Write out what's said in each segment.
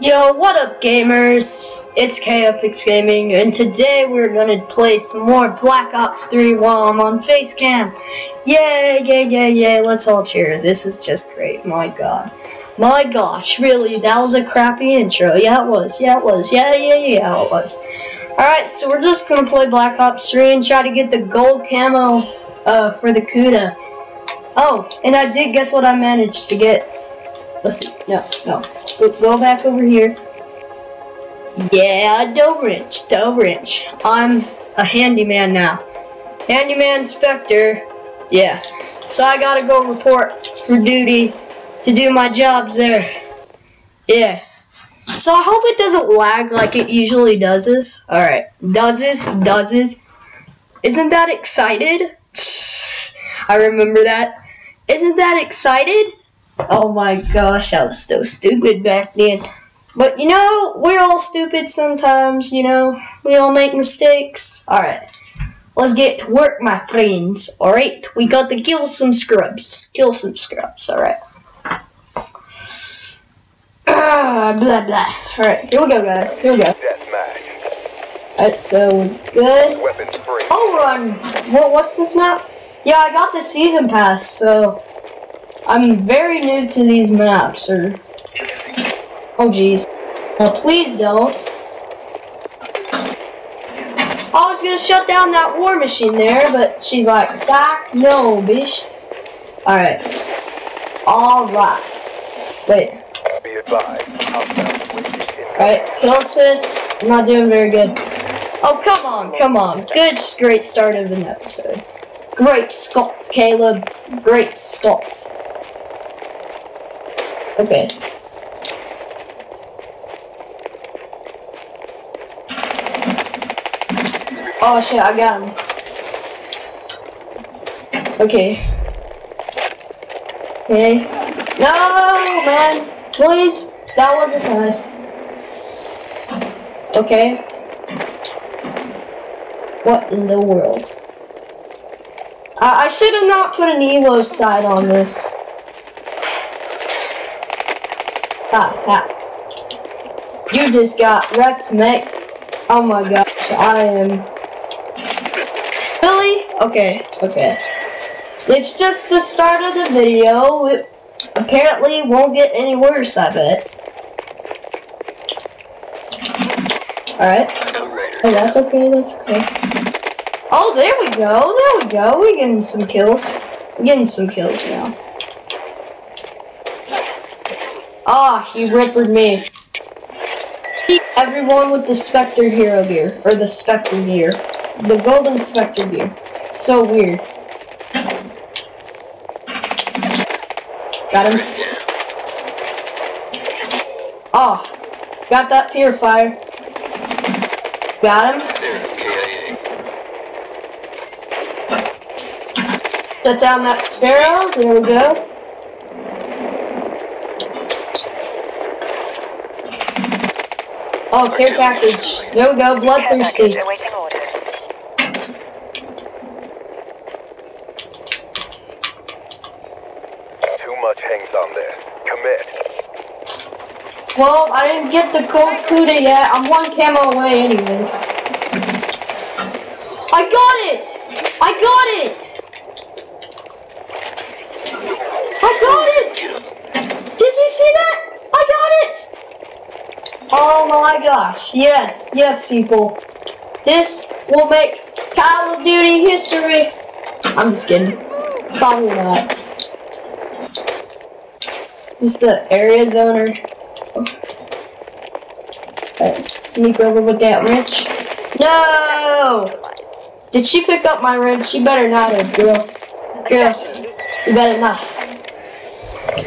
Yo, what up gamers? It's Kepix Gaming and today we're gonna play some more Black Ops 3 while I'm on Facecam. Yay, yay, yay, yay, let's all cheer. This is just great, my god. My gosh, really, that was a crappy intro. Yeah, it was, yeah, it was, yeah, yeah, yeah, it was. Alright, so we're just gonna play Black Ops 3 and try to get the gold camo uh, for the Kuda. Oh, and I did guess what I managed to get. Let's see, no, no. Go, go back over here. Yeah, don't wrench, don't wrench. I'm a handyman now. Handyman Spectre. Yeah. So I gotta go report for duty to do my jobs there. Yeah. So I hope it doesn't lag like it usually does this. Alright. Does this? Does this? Isn't that excited? I remember that. Isn't that excited? Oh my gosh, I was so stupid back then. But you know, we're all stupid sometimes, you know. We all make mistakes. Alright. Let's get to work, my friends. Alright, we got to kill some scrubs. Kill some scrubs, alright. Ah, blah blah. Alright, here we go, guys. Here we go. Alright, so good. Weapons free. Oh, run. What, what's this map? Yeah, I got the season pass, so I'm very new to these maps, or... Oh, jeez. Well, please don't. Oh, I was gonna shut down that war machine there, but she's like, Sack, no, bitch. Alright. Alright. Wait. Be advised. Alright, kill assist. I'm not doing very good. Oh, come on, come on. Good, great start of an episode. Great Scott, Caleb. Great Scott. Okay. Oh shit, I got him. Okay. Okay. No, man. Please. That wasn't nice. Okay. What in the world? I, I should have not put an Evo side on this. Ah, hacked. You just got wrecked, mate. Oh my gosh, I am... Really? Okay, okay. It's just the start of the video. It apparently won't get any worse, I bet. Alright. Oh, that's okay, that's okay. Oh, there we go, there we go. We're getting some kills. We're getting some kills now. Ah, he rippered me. Everyone with the Spectre hero gear, or the Spectre gear. The golden Spectre gear. So weird. Got him. Oh, got that purifier. Got him. Shut down that sparrow. There we go. Oh, care package. There we go, bloodthirsty. Too much hangs on this. Commit. Well, I didn't get the gold Kuda yet. I'm one camo away anyways. I got it! I got it! I got it! Did you see that? I got it! Oh my gosh, yes, yes people. This will make Call of Duty history. I'm just kidding. Probably not. This is the area zoner. Right, sneak over with that wrench. No! Did she pick up my wrench? She better not girl. Girl, you better not.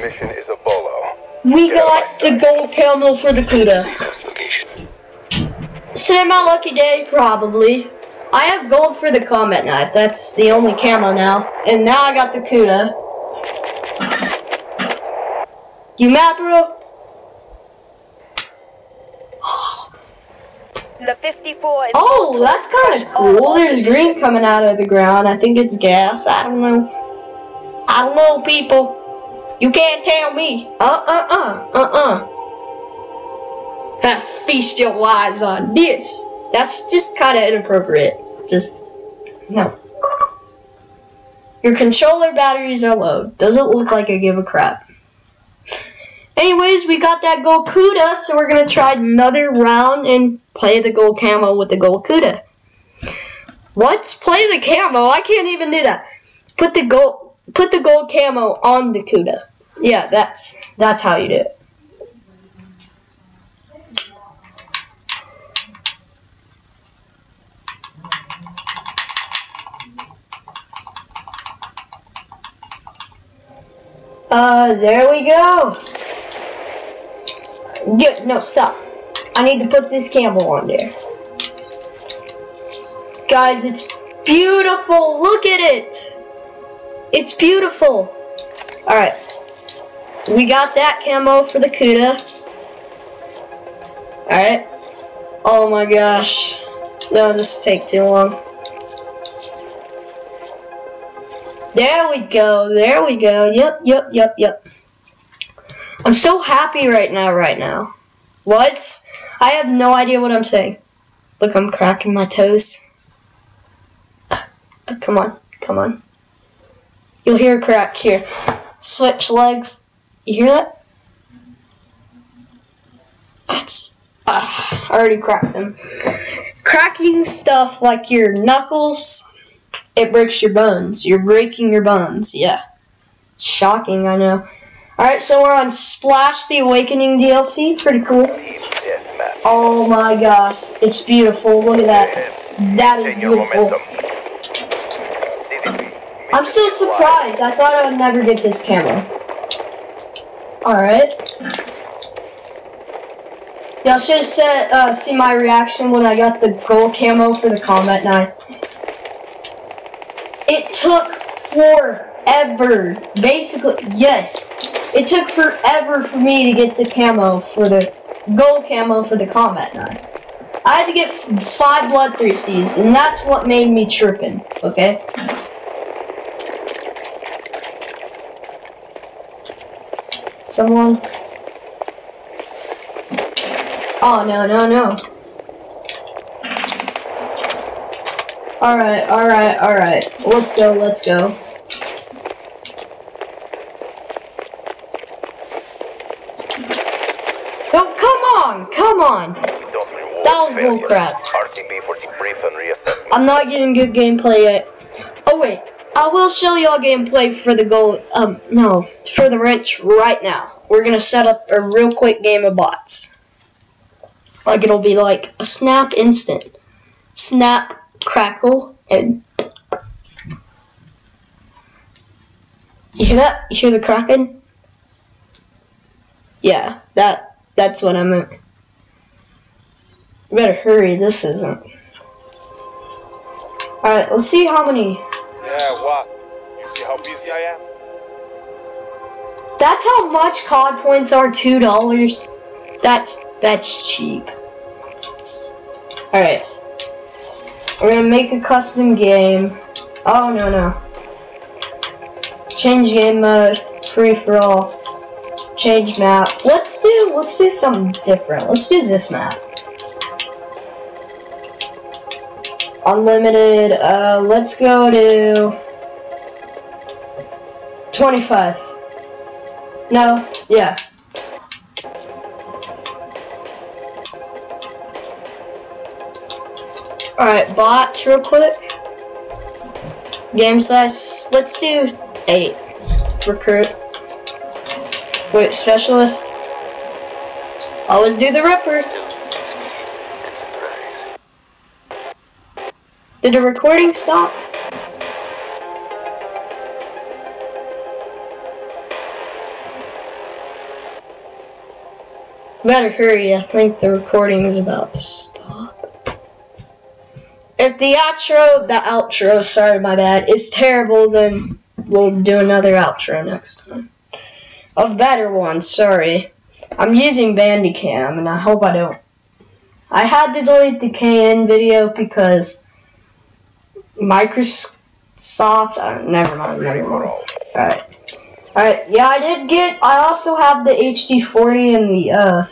Mission is a bolo. We got the gold camo for the Kuda. Today my lucky day, probably. I have gold for the combat knife. That's the only camo now. And now I got the Kuda. You mad, bro? The 54 Oh, that's kind of cool. There's green coming out of the ground. I think it's gas. I don't know. I don't know, people. You can't tell me. Uh, uh, uh, uh, uh. Feast your eyes on this. That's just kind of inappropriate. Just, no. Your controller batteries are low. Doesn't look like I give a crap. Anyways, we got that gold Kuda, so we're gonna try another round and play the gold camo with the gold Kuda. What? Play the camo? I can't even do that. Put the gold, put the gold camo on the Kuda. Yeah, that's that's how you do it. Uh, there we go. Good. No, stop. I need to put this camo on there. Guys, it's beautiful. Look at it. It's beautiful. Alright. We got that camo for the Kuda. Alright. Oh my gosh. No, this take too long. There we go. There we go. Yep, yep, yep, yep. I'm so happy right now, right now. What? I have no idea what I'm saying. Look, I'm cracking my toes. Come on, come on. You'll hear a crack here. Switch legs. You hear that? That's. Uh, I already cracked them. Cracking stuff like your knuckles, it breaks your bones. You're breaking your bones, yeah. Shocking, I know. Alright, so we're on Splash the Awakening DLC. Pretty cool. Oh my gosh, it's beautiful. Look at that. That is beautiful. I'm so surprised. I thought I would never get this camera. Alright. Y'all should have said, uh, see my reaction when I got the gold camo for the combat knife. It took forever. Basically, yes. It took forever for me to get the camo for the gold camo for the combat knife. I had to get five blood bloodthirsties, and that's what made me tripping, okay? Someone. Oh, no, no, no. Alright, alright, alright. Let's go, let's go. Oh, come on, come on. That was bullcrap. I'm not getting good gameplay yet. Oh, wait. I will show y'all gameplay for the goal, um, no, for the wrench right now. We're gonna set up a real quick game of bots. Like it'll be like a snap instant. Snap, crackle, and... You hear that? You hear the cracking? Yeah, that, that's what I meant. You better hurry, this isn't. Alright, let's see how many yeah, what? You see how busy I am? That's how much COD points are, two dollars. That's that's cheap. Alright. We're gonna make a custom game. Oh no no. Change game mode, free for all. Change map. Let's do let's do something different. Let's do this map. Unlimited, uh, let's go to 25. No, yeah. Alright, bots real quick. Game size, let's do 8. Recruit. Wait, specialist. Always do the Ripper. Did the recording stop? Better hurry, I think the recording is about to stop. If the outro, the outro, sorry my bad, is terrible, then we'll do another outro next time. A better one, sorry. I'm using Bandicam, and I hope I don't. I had to delete the KN video because Microsoft. Uh, never mind. Never mind. All right. All right. Yeah, I did get. I also have the HG40 and the uh.